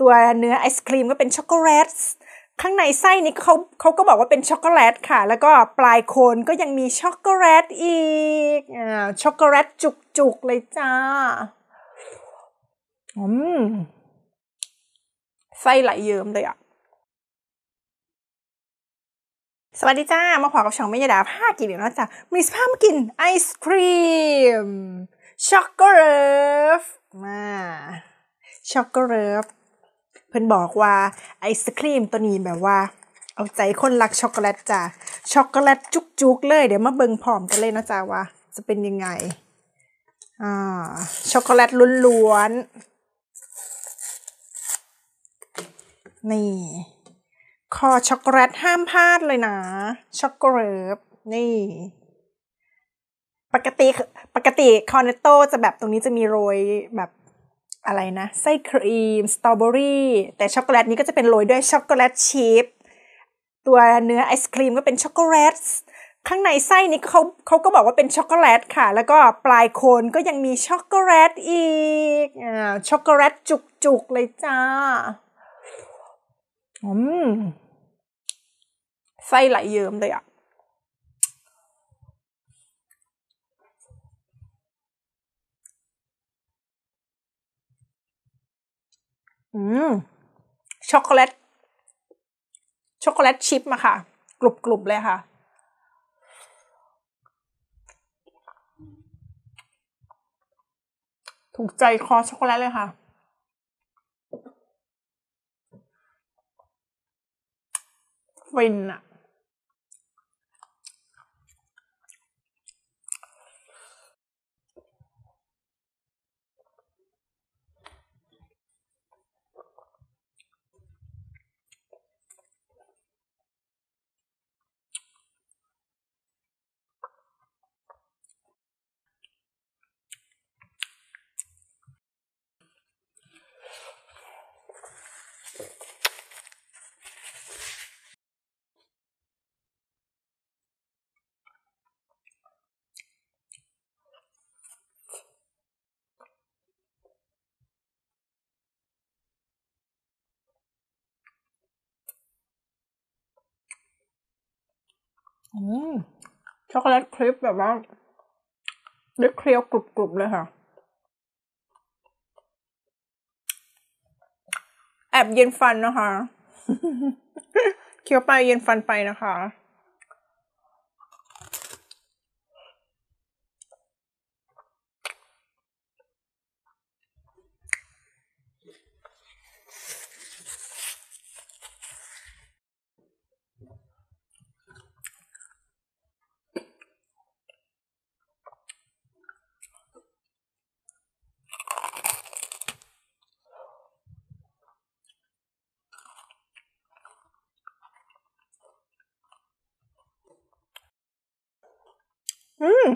ตัวเนื้อไอศครีมก็เป็นช็อกโกแลตข้างในไส้นี่เขาเขาก็บอกว่าเป็นช็อกโกแลตค่ะ แล้วก็ปลายโคนก็ยังมีช็อกโกแลตอีกอ่าช็อกโกแลตจุกๆเลยจ้าอืมไส้ไหลเยิ้มเลยอะ สวัสดีจ้า มาพอกับช่องไม่ยาดาผ้ากินอีกแล้วจ้ะมีสภาพมากินไอศครีมช็อกโกแลตมาช็อกโกแลต เพิ่นบอกว่าไอศกรีมตัวนี้แบบว่า เอาใจคนรักช็อกโกแลตจ้ะช็อกโกแลตจุกๆเลยเดี๋ยวมาเบิ่งพร้อมกันเลยนะจ้าว่า จะเป็นยังไงอ่าช็อกโกแลตล้วนๆนี่คอช็อกโกแลตห้ามพลาดเลยนะช็อกโกแลตนี่ ปกติปกติ Cornetto จะแบบตรงนี้จะมีโรยแบบ อะไรนะไส้ครีมสตรอเบอรี่แต่ช็อกโกแลตนี้ก็จะเป็นโรยด้วยช็อกโกแลตชิพตัวเนื้อไอศกรีมก็เป็นช็อกโกแลตข้างในไส้นี่เขาเขาก็บอกว่าเป็นช็อกโกแลตค่ะ แล้วก็ปลายโคนก็ยังมีช็อกโกแลตอีกอ่าช็อกโกแลตจุกๆเลยจ้าอืมไส้ไหลเยิ้มเลยอะ อืมช็อกโกแลตช็อกโกแลตชิพมาค่ะ กรุบๆเลยค่ะ ถูกใจคอช็อกโกแลตเลยค่ะ ฟินอะ ช็อกโกแลตคลิปแบบว่าเล็กเคี้ยวกรุบๆเลยค่ะ แอบเย็นฟันนะคะ เคี้ยวไปเย็นฟันไปนะคะ อืม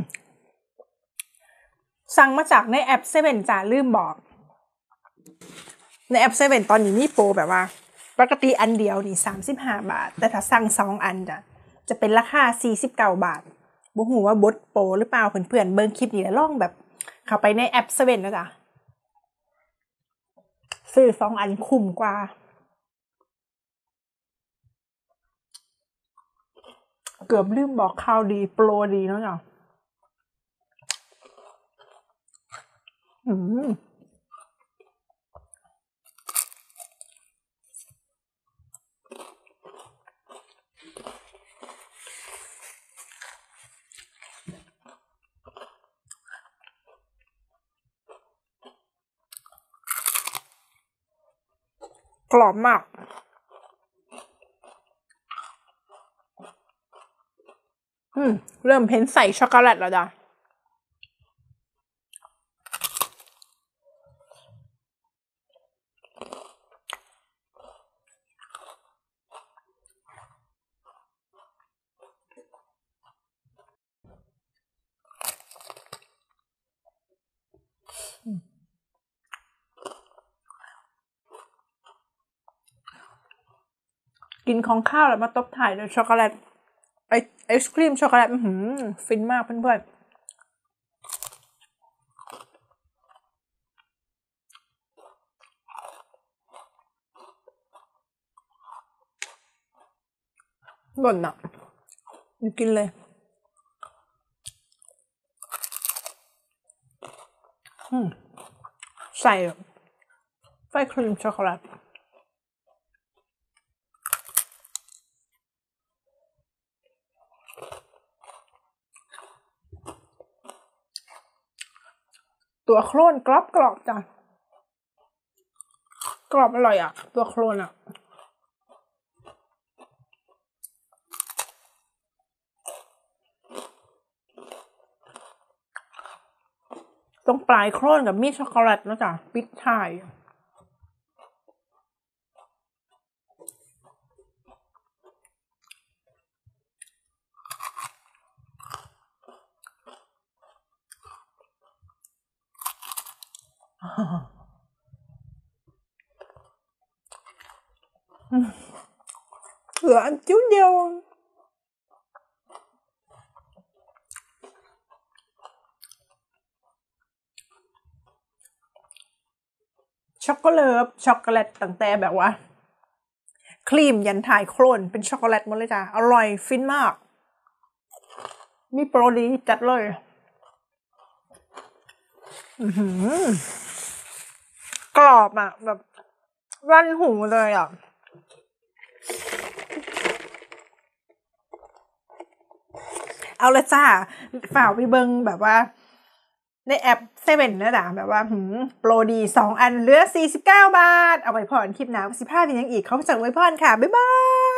สั่งมาจากในแอปเซเว่นจ้าลืมบอก ในแอปเซเว่นตอนนี้มีโปรแบบว่า ปกติอันเดียวนี่สามสิบห้าบาท แต่ถ้าสั่งสองอันจะจะเป็นราคาสี่สิบเก้าบาทบ่ฮู้ว่าหมดโปรหรือเปล่าเพื่อนๆเบิ่งคลิปนี้แล้วลองแบบ เข้าไปในแอปเซเว่นนะจ๊ะซื้อสองอันคุ้มกว่า เกือบลืมบอกข่าวดีโปรดีเนาะจ้ะ กรอบมาก อืม เริ่มเพ้นใส่ช็อกโกแลตแล้วจ้ะ กินของข้าวแล้วมาตบถ่ายด้วยช็อกโกแลตไอไอศครีมช็อกโกแลตหืมฟินมากเพื่อนๆหล่นอะกินเลยใส่ไส้ครีมช็อกโกแลต ตัวโคลนกรอบกรอบจ้ะกรอบอร่อยอะ ตัวโคลนอะ ตรงปลายโคลนกับมีดช็อกโกแลตนะจ๊ะปิดท้าย เหลืออันจิ้วเดียวช็อกโกแลตช็อกโกแลตตั้งแต่แบบว่า ครีมยันถ่ายโคลนเป็นช็อกโกแลตหมดเลยจ้ะอร่อยฟินมาก มีโปรดีจัดเลย อือหือ รอบอะแบบรั่นหูเลยอะเอาละจ้าฝ่าวิเบิงแบบว่า ในแอปเซเว่นนะจ๊ะแบบว่าหืมโปรดีสองอันเหลือ 49 บาท เอาไว้พอนคลิปหนาวสิบห้าเป็นยังอีกเขาจะไว้พอนค่ะ บ๊ายบาย